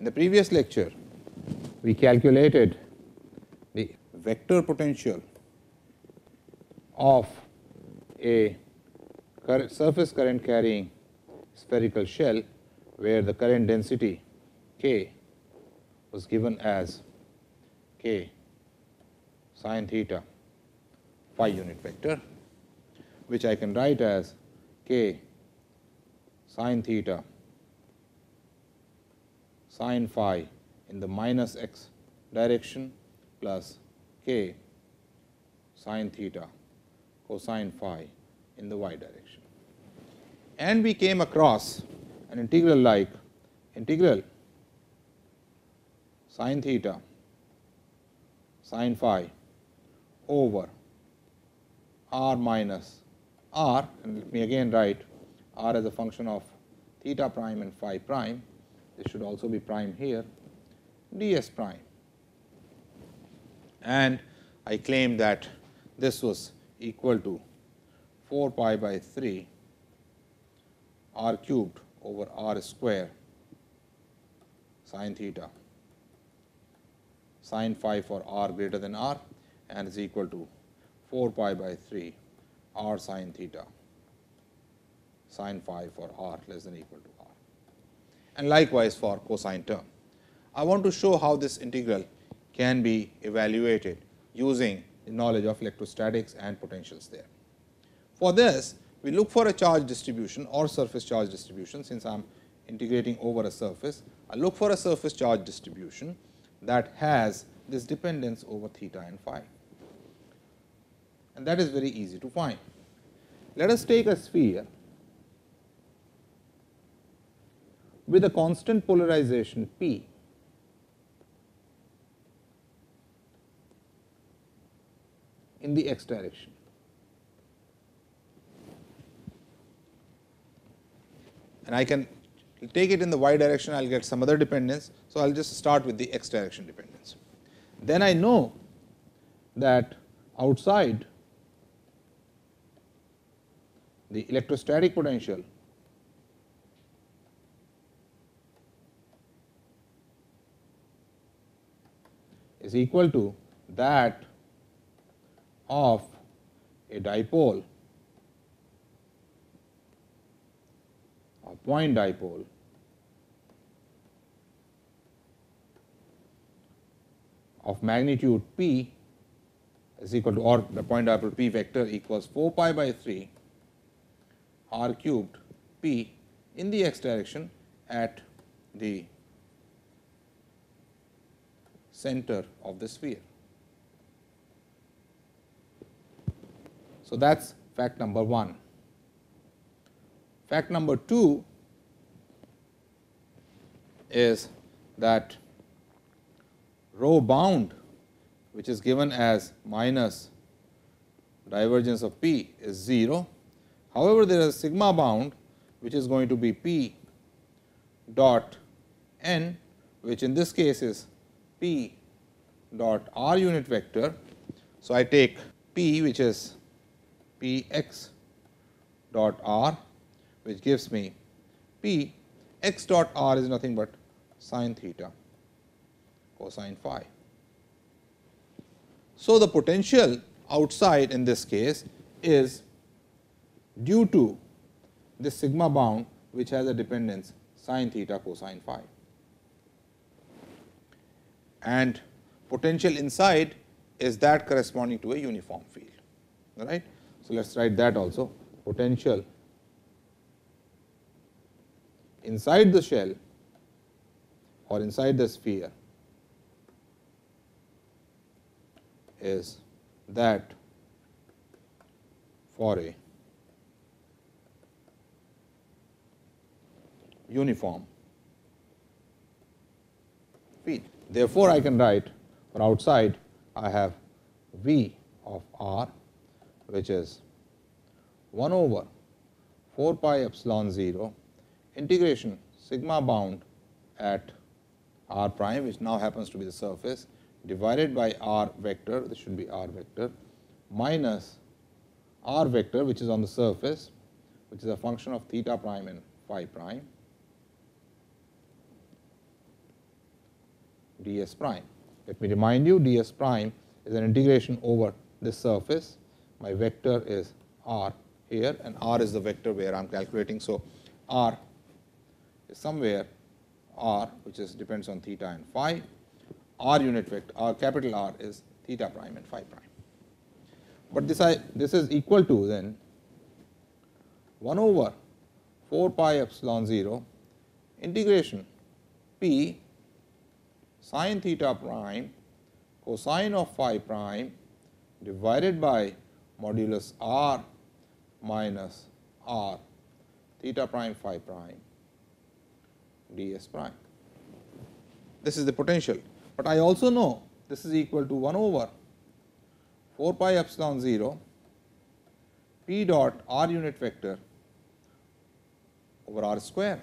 In the previous lecture, we calculated the vector potential of a surface current carrying spherical shell, where the current density k was given as k sine theta phi unit vector, which I can write as k sine theta sine phi in the minus x direction plus k sine theta cosine phi in the y direction. And we came across an integral like integral sine theta sine phi over r minus r and let me again write r as a function of theta prime and phi prime this should also be prime here ds prime. And I claim that this was equal to 4 pi by 3 r cubed over r square sine theta. Sine phi for r greater than r and is equal to 4 pi by 3 r sine theta. Sine phi for r less than equal to and likewise for cosine term. I want to show how this integral can be evaluated using the knowledge of electrostatics and potentials there. For this, we look for a charge distribution or surface charge distribution since I am integrating over a surface. I look for a surface charge distribution that has this dependence over theta and phi and that is very easy to find. Let us take a sphere with a constant polarization p in the x direction. And I can take it in the y direction, I will get some other dependence. So, I will just start with the x direction dependence. Then I know that outside the electrostatic potential is equal to that of a dipole a point dipole of magnitude p is equal to or the point dipole p vector equals 4 pi by 3 r cubed p in the x direction at the center of the sphere. So, that is fact number 1. Fact number 2 is that rho bound which is given as minus divergence of p is 0. However, there is sigma bound which is going to be p dot n which in this case is p dot r unit vector. So, I take p which is p x dot r which gives me p x dot r is nothing but sine theta cosine phi. So, the potential outside in this case is due to this sigma bound which has a dependence sine theta cosine phi and potential inside is that corresponding to a uniform field. Right. So, let us write that also potential inside the shell or inside the sphere is that for a uniform field. Therefore, I can write for outside I have V of r which is 1 over 4 pi epsilon 0 integration sigma bound at r prime which now happens to be the surface divided by r vector this should be r vector minus r vector which is on the surface which is a function of theta prime and phi prime d s prime. Let me remind you d s prime is an integration over this surface. My vector is r here and r is the vector where I am calculating. So, r is somewhere r which is depends on theta and phi, r unit vector r capital R is theta prime and phi prime. But this I this is equal to then 1 over 4 pi epsilon 0 integration p sine theta prime cosine of phi prime divided by modulus r minus r theta prime phi prime d s prime. This is the potential, but I also know this is equal to 1 over 4 pi epsilon 0 p dot r unit vector over r square.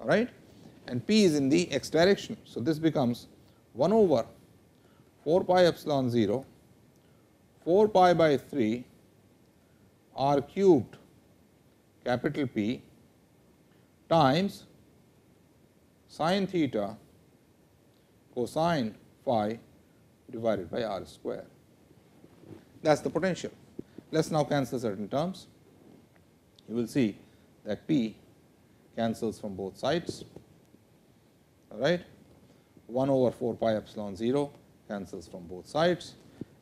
All right and p is in the x direction. So, this becomes 1 over 4 pi epsilon 0 4 pi by 3 r cubed capital P times sine theta cosine phi divided by r square. That is the potential. Let us now cancel certain terms. You will see that P cancels from both sides, right. 1 over 4 pi epsilon 0 cancels from both sides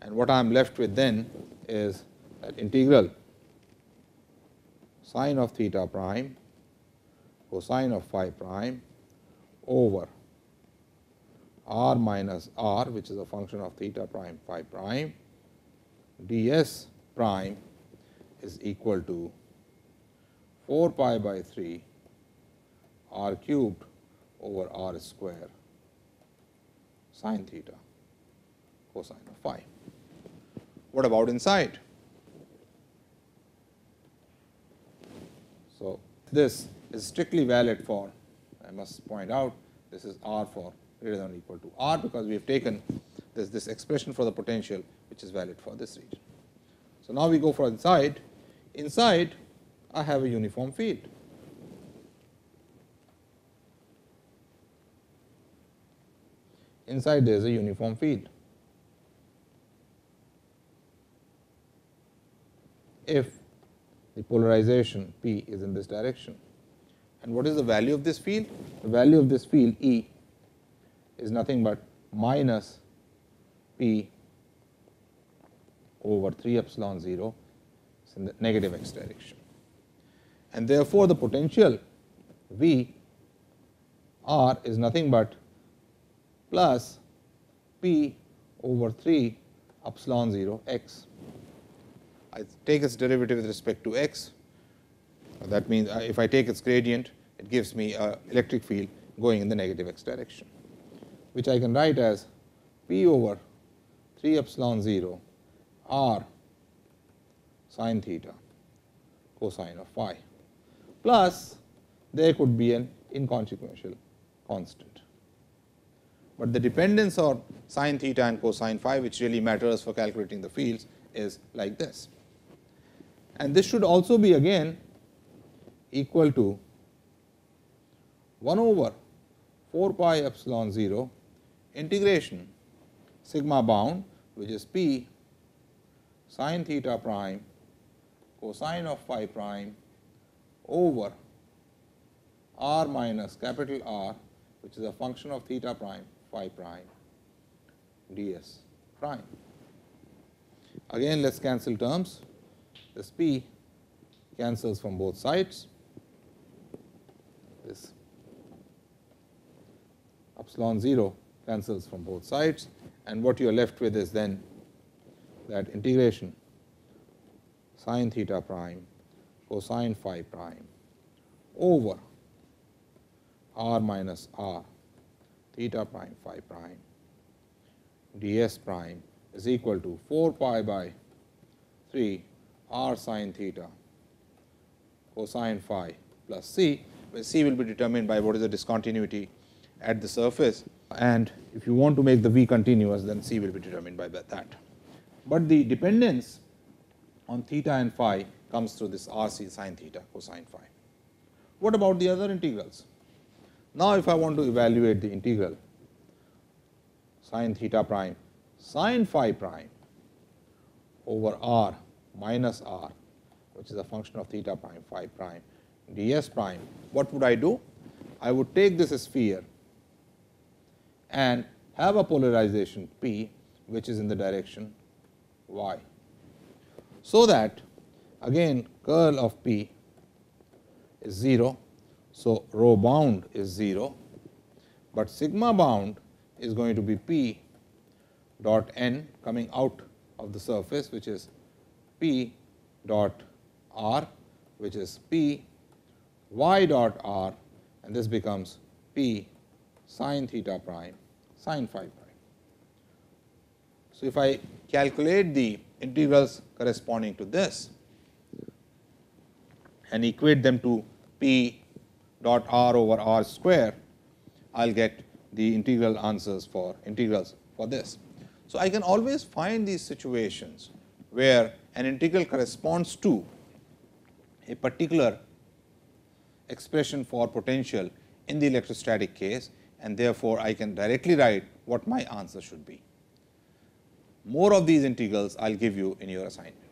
and what I am left with then is that integral sine of theta prime cosine of phi prime over r minus r which is a function of theta prime phi prime ds prime is equal to 4 pi by 3 r cubed over r square sine theta cosine of phi. What about inside? So, this is strictly valid for I must point out this is r for greater than or equal to r because we have taken this, this expression for the potential which is valid for this region. So, now we go for inside. Inside I have a uniform field. Inside there is a uniform field. If the polarization P is in this direction. And what is the value of this field? The value of this field E is nothing but minus P over 3 epsilon 0 is in the negative x direction. And therefore, the potential V R is nothing but plus P over 3 epsilon 0 x. I take its derivative with respect to x, that means uh, if I take its gradient, it gives me a electric field going in the negative x direction, which I can write as p over 3 epsilon 0 r sine theta cosine of phi plus there could be an inconsequential constant. But the dependence on sine theta and cosine phi which really matters for calculating the fields is like this. And this should also be again equal to 1 over 4 pi epsilon 0 integration sigma bound which is p sine theta prime cosine of phi prime over r minus capital R which is a function of theta prime phi prime. Ds prime. Again let us cancel terms. This p cancels from both sides, this epsilon 0 cancels from both sides. And what you are left with is then that integration. Sine theta prime cosine phi prime over r minus r theta prime phi prime ds prime is equal to 4 pi by 3 r sine theta cosine phi plus c, where c will be determined by what is the discontinuity at the surface and if you want to make the v continuous then c will be determined by that. But the dependence on theta and phi comes through this r c sine theta cosine phi. What about the other integrals? Now, if I want to evaluate the integral sine theta prime sine phi prime over r minus r which is a function of theta prime phi prime ds prime, what would I do? I would take this sphere and have a polarization p which is in the direction y. So, that again curl of p is 0. So, rho bound is 0, but sigma bound is going to be p dot n coming out of the surface which is p dot r which is p y dot r and this becomes p sine theta prime sine phi prime. So, if I calculate the integrals corresponding to this and equate them to p dot r over r square, I will get the integral answers for integrals for this. So, I can always find these situations where an integral corresponds to a particular expression for potential in the electrostatic case and therefore, I can directly write what my answer should be. More of these integrals I will give you in your assignment.